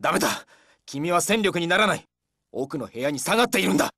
ダメだ。君は戦力にならない。奥の部屋に下がっているんだ。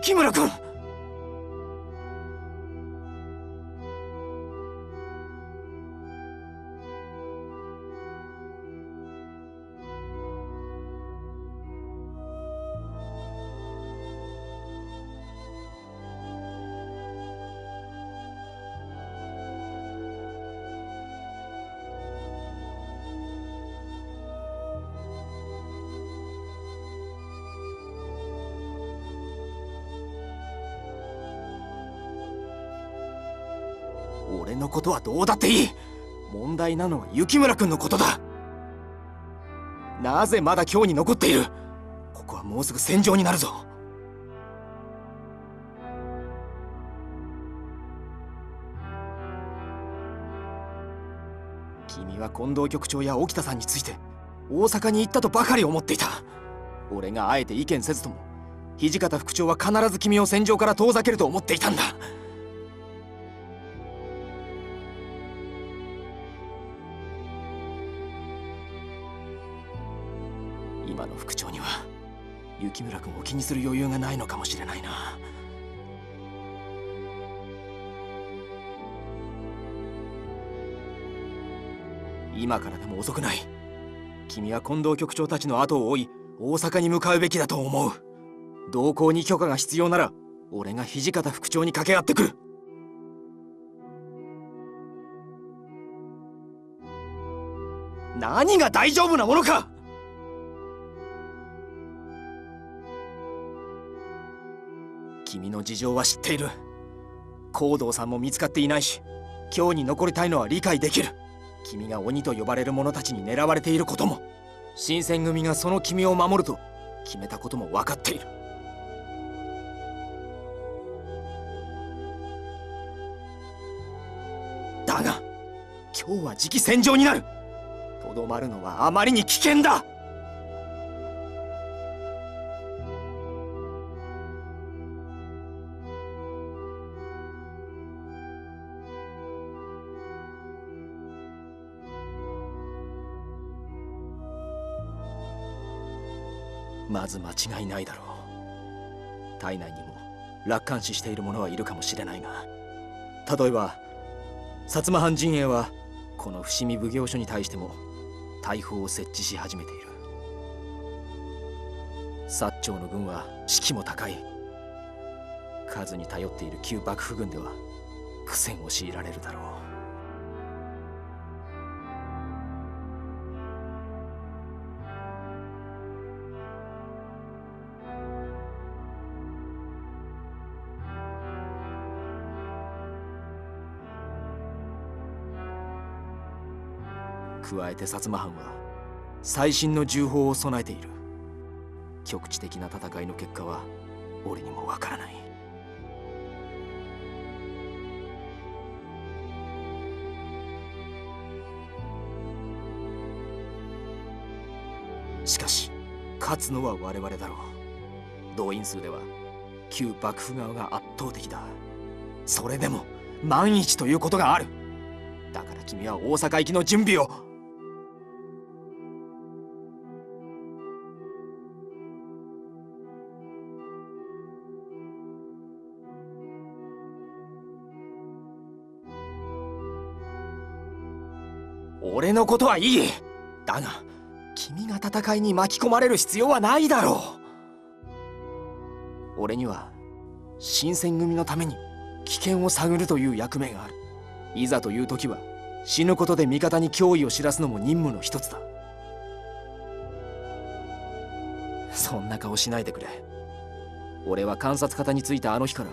浮村君。俺のことはどうだっていい。問題なのは雪村君のことだ。なぜまだ今日に残っている。ここはもうすぐ戦場になるぞ。君は近藤局長や沖田さんについて大阪に行ったとばかり思っていた。俺があえて意見せずとも土方副長は必ず君を戦場から遠ざけると思っていたんだ。今の副長には雪村君を気にする余裕がないのかもしれないな。今からでも遅くない。君は近藤局長たちの後を追い大阪に向かうべきだと思う。同行に許可が必要なら俺が土方副長に掛け合ってくる。何が大丈夫なものか！君の事情は知っている。行動さんも見つかっていないし今日に残りたいのは理解できる。君が鬼と呼ばれる者たちに狙われていることも。新選組がその君を守ると決めたことも分かっている。だが今日は次期戦場になる。とどまるのはあまりに危険だ。まず間違いないだろう。体内にも楽観視している者はいるかもしれないが。例えば薩摩藩陣営はこの伏見奉行所に対しても大砲を設置し始めている。薩長の軍は士気も高い。数に頼っている旧幕府軍では苦戦を強いられるだろう。加えて薩摩藩は最新の銃砲を備えている。局地的な戦いの結果は俺にもわからない。しかし勝つのは我々だろう。動員数では旧幕府側が圧倒的だ。それでも万一ということがある。だから君は大阪行きの準備を。俺のことはいい。だが君が戦いに巻き込まれる必要はないだろう。俺には新選組のために危険を探るという役目がある。いざという時は死ぬことで味方に脅威を知らすのも任務の一つだ。そんな顔しないでくれ。俺は観察方についたあの日から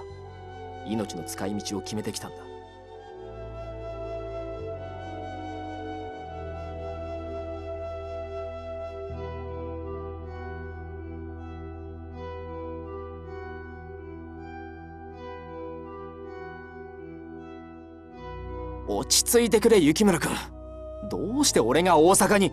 命の使い道を決めてきたんだ。落ち着いてくれ雪村君。どうして俺が大阪に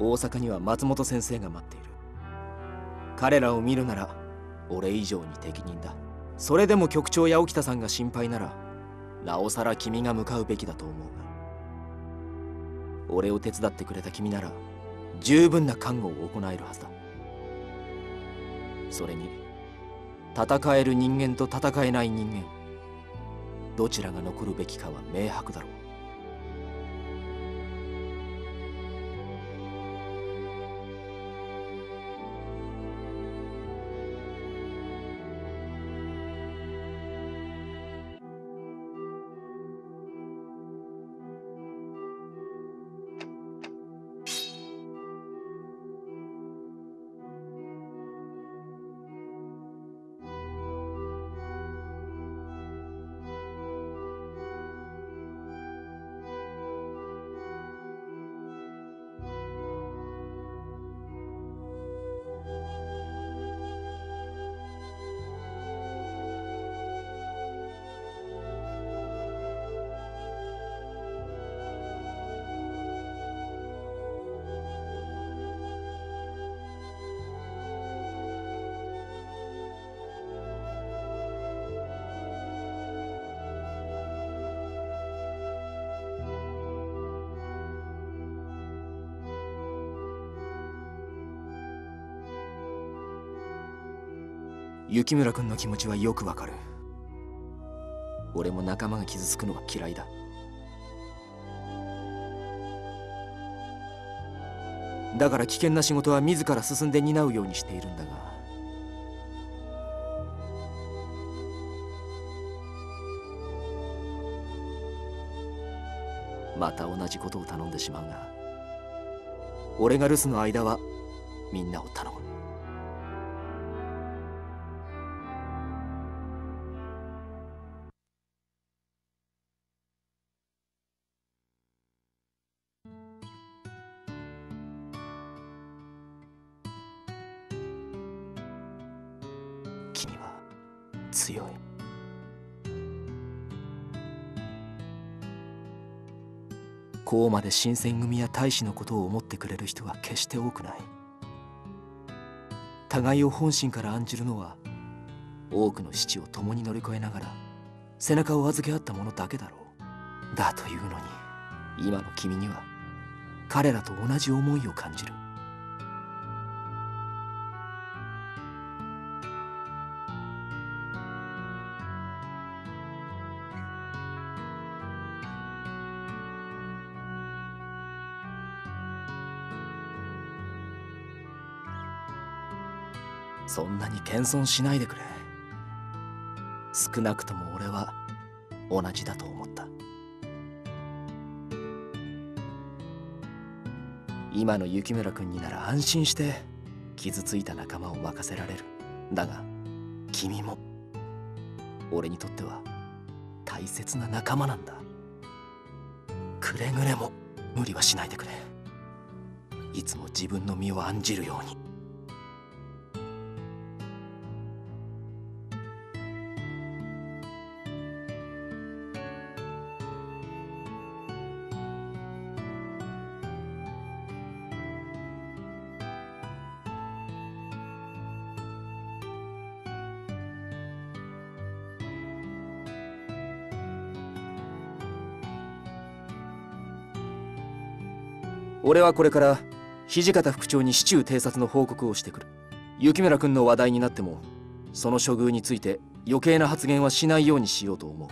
大阪には松本先生が待っている。彼らを見るなら俺以上に適任だ。それでも局長や沖田さんが心配ならなおさら君が向かうべきだと思うが。俺を手伝ってくれた君なら十分な看護を行えるはずだ。それに戦える人間と戦えない人間どちらが残るべきかは明白だろう。雪村君の気持ちはよくわかる。俺も仲間が傷つくのは嫌いだ。だから危険な仕事は自ら進んで担うようにしているんだが。また同じことを頼んでしまうが俺が留守の間はみんなを頼む。強い。こうまで新選組や大使のことを思ってくれる人は決して多くない。互いを本心から案じるのは多くの死地を共に乗り越えながら背中を預け合った者だけだろう。だというのに今の君には彼らと同じ思いを感じる。そんなに謙遜しないでくれ。少なくとも俺は同じだと思った。今の雪村君になら安心して傷ついた仲間を任せられる。だが君も俺にとっては大切な仲間なんだ。くれぐれも無理はしないでくれ。いつも自分の身を案じるように。俺はこれから土方副長に市中偵察の報告をしてくる。雪村君の話題になってもその処遇について余計な発言はしないようにしようと思う。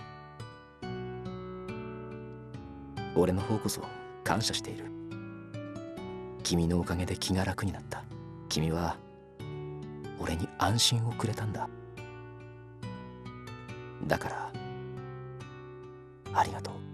俺の方こそ感謝している。君のおかげで気が楽になった。君は俺に安心をくれたんだ。だからありがとう。